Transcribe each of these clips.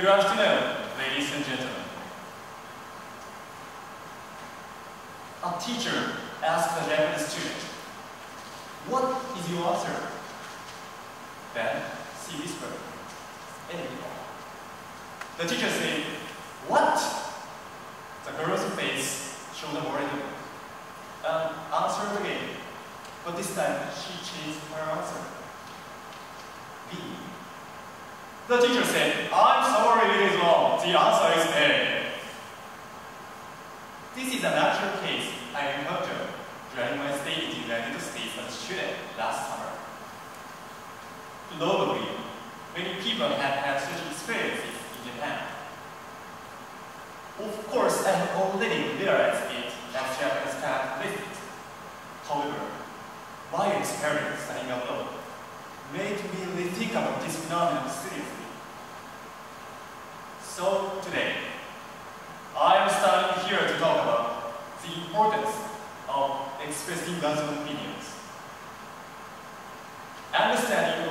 Good afternoon, ladies and gentlemen. A teacher asked a Japanese student, What is your answer? Then she whispered. The teacher said, What? The girl's face showed a worried and answered again. But this time she changed her answer. B. The teacher said, I'm sorry it is wrong. The answer is A. This is an actual case I encountered during my stay in the United States as a student last summer. Globally, many people have had such experiences in Japan. Of course, I have already realized it as Japanese characteristics. However, my experience studying abroad made me rethink about this phenomenon seriously. So today, I am starting here to talk about the importance of expressing one's opinions. Understanding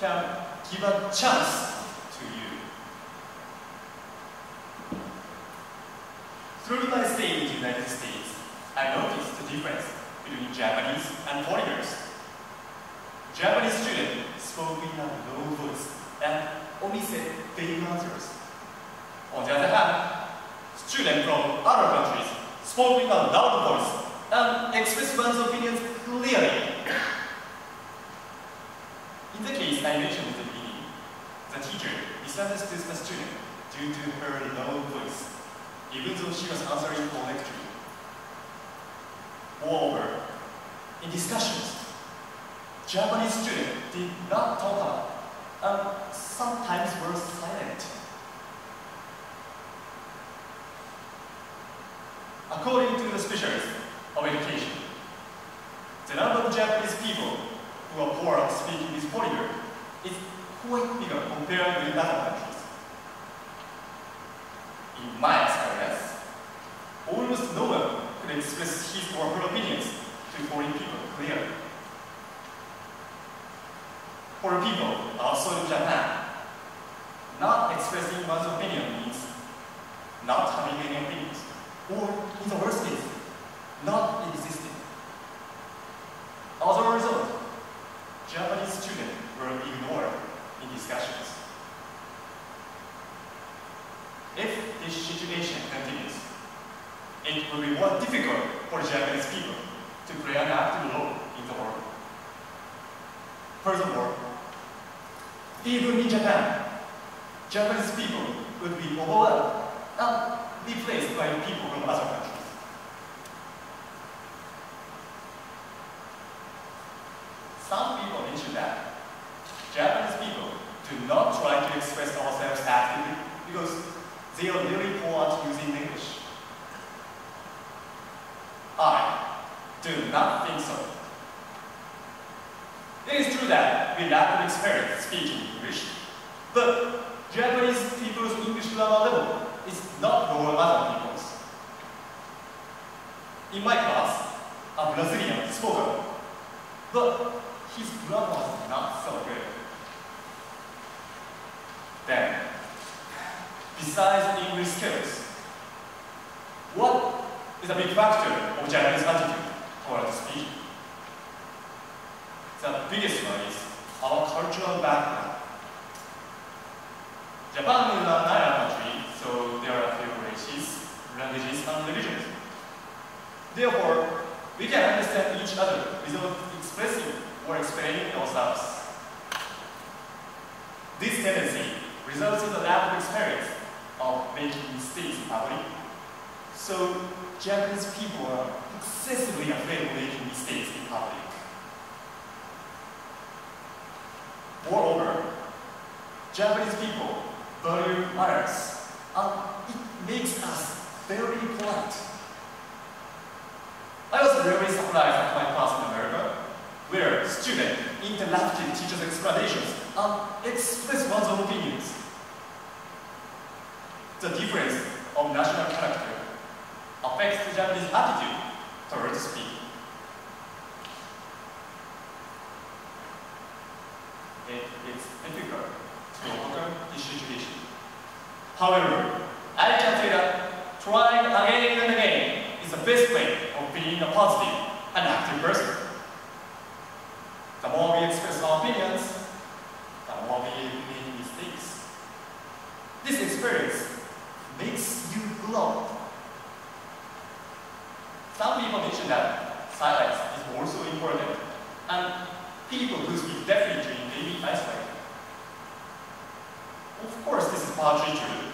can give a chance to you. Through my stay in the United States, I noticed the difference between Japanese and foreigners. Japanese students spoke in a low voice and only said vague answers. On the other hand, students from other countries spoke in a loud voice and expressed one's opinions clearly. Mentioned at the beginning, the teacher misunderstood the student due to her low voice, even though she was answering correctly. Moreover, in discussions, Japanese students did not talk about and sometimes were silent. According to the specialists of education, the number of Japanese people who are poor at speaking this polyglot is quite bigger compared with other countries. In my experience, almost no one could express his or her opinions to foreign people clearly. For people also in Japan, not expressing one's opinion means not having any opinions, or in the worst case, not existing. As a result, Japanese students were ignored in discussions. If this situation continues, it will be more difficult for Japanese people to play an active role in the world. Furthermore, even in Japan, Japanese people would be overwhelmed and replaced by people from other countries. Some people mention that Japanese people do not try to express ourselves actively because they are really poor at using English. I do not think so. It is true that we lack of experience speaking English, but Japanese people's English level is not lower than other people's. In my class, a Brazilian spoke, but his grammar was not so good. Then, besides English skills, what is a big factor of Japanese attitude toward speaking? The biggest one is our cultural background. Japan is a nine country, so there are a few races, languages, and religions. Therefore, we can understand each other without expressing or explaining ourselves. Tendency results in the lack of experience of making mistakes in public. So, Japanese people are excessively afraid of making mistakes in public. Moreover, Japanese people value manners, and it makes us very polite. I was very surprised at my class in America, where students interrupted teachers' explanations Um, and expressed one's own opinions. The difference of national character affects the Japanese attitude towards speaking. It is difficult to overcome this situation. However, I can say that trying again and again is the best way of being a positive and active person. The more we express our opinions, more we make mistakes. This experience makes you grow. Some people mention that silence is also important, and people who speak definitely may be isolated. Of course, this is partly true,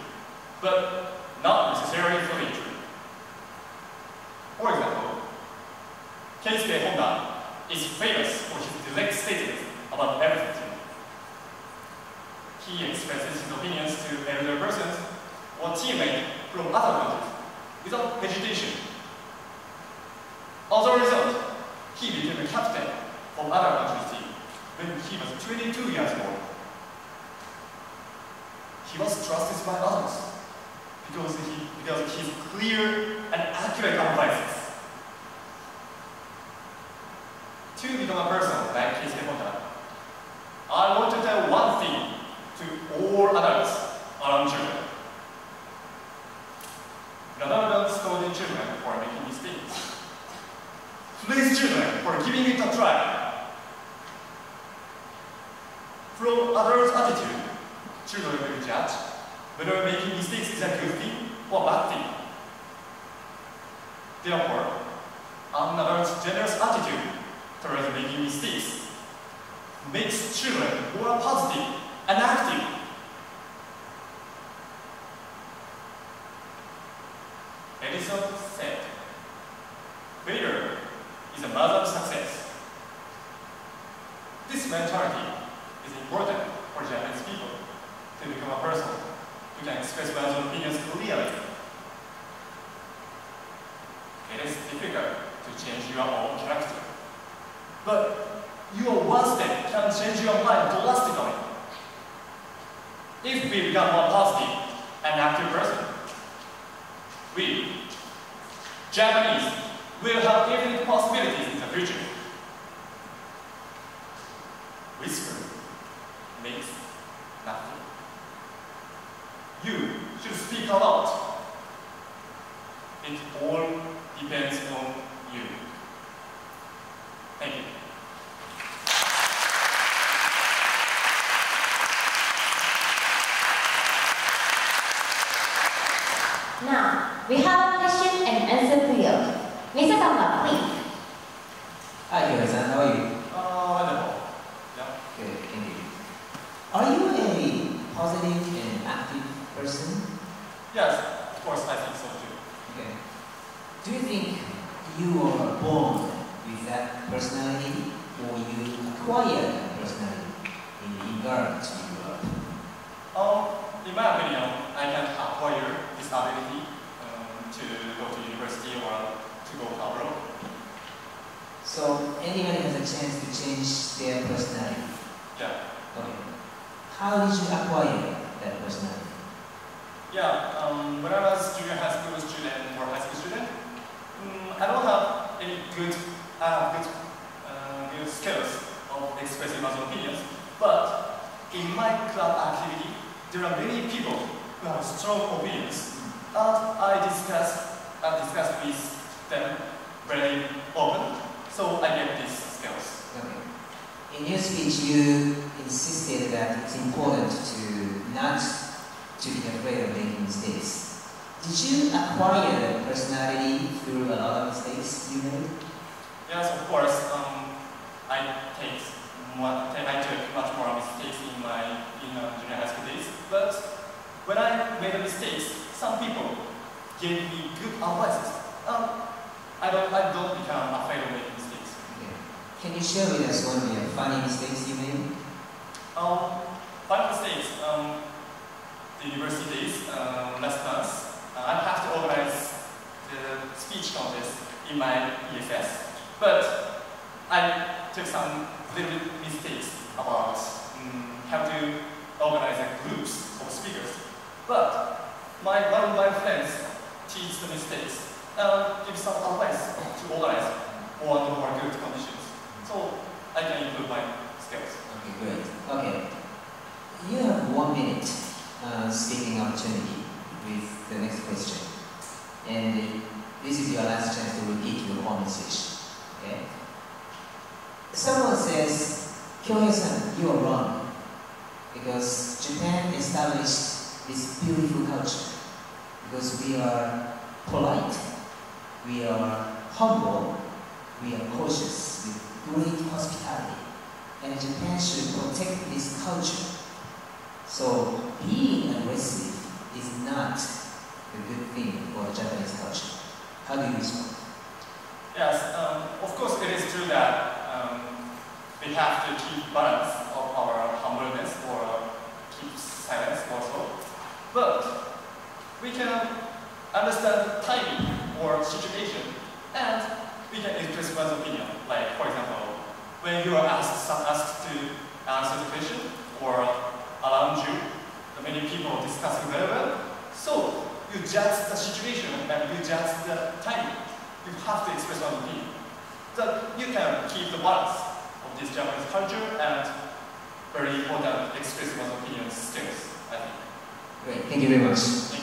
but not necessarily fully true. For example, Keisuke Honda is famous for his direct statements about everything. He expresses his opinions to elder persons or teammates from other countries without hesitation. As a result, he became a captain of other countries' team when he was 22 years old. He was trusted by others because he because his clear and accurate advices. To become a person like Keisuke Honda, I want to tell one thing to all adults around children. Rather than scolding children for making mistakes, praise children for giving it a try. From adults' attitude, children will judge whether making mistakes is a good thing or a bad thing. Therefore, an adult's generous attitude towards making mistakes makes children more positive and active. Edison said, failure is a mother of success. This mentality is important for Japanese people to become a person who can express one's opinions clearly. It is difficult to change your own character, but your one step can change your mind drastically. If we become more positive and active person, we, Japanese, will have infinite possibilities in the future. Whisper makes nothing. You should speak a lot. It all depends on you. Thank you. Now, we have a question and answer period. Mr. Tamba, please. Hi, Yoda-san. How are you? Uh, wonderful. Yeah. Good, thank you. Are you a positive and active person? Yes, of course, I think so too. Okay. Do you think you were born with that personality or you acquired that personality regard to Um, in my opinion, I can acquire this ability um, to go to university or to go abroad. So anybody has a chance to change their personality. Yeah. Okay. How did you acquire that personality? Yeah, um, when I was junior high school student or high school student, um, I don't have any good, uh, good, uh, good skills of expressing my opinions, but in my club activity, there are many people who have strong opinions, and I discuss, I discuss with them very often, so I get these skills. Okay. In your speech, you insisted that it's important to not to be afraid of making mistakes. Did you acquire personality through a lot of mistakes you made? Yes, of course. Um, I take I took much more mistakes in my in uh, junior high school days. But when I made mistakes, some people gave me good advices. Um, I don't I don't become afraid of making mistakes. Okay. Can you share with us one of your funny mistakes you made? Um, fun mistakes. Um, the university days um, last month, uh, I have to organize the speech contest in my ESS, but I took some little mistakes about um, how to organize a groups of speakers. But my one of my friends teach the mistakes give some advice to organize more and more good conditions. So I can improve my skills. Okay, great. Okay. You have one minute uh, speaking opportunity with the next question. And uh, this is your last chance to repeat your message. Okay? Someone says, Kyohei-san, you are wrong. Because Japan established this beautiful culture. Because we are polite, we are humble, we are cautious, with great hospitality. And Japan should protect this culture. So being aggressive is not a good thing for Japanese culture. How do you respond? Yes, um, of course it is true that um, we have to keep balance of our humbleness or keep silence also. But we can understand timing or situation and we can express one's opinion. Like for example, when you are asked, asked to answer the question or around you, many people discussing very well. So you judge the situation and you judge the timing. You have to express one's opinion. So you can keep the balance of this Japanese culture and very important express one's opinion skills, I think. Great, thank you very much.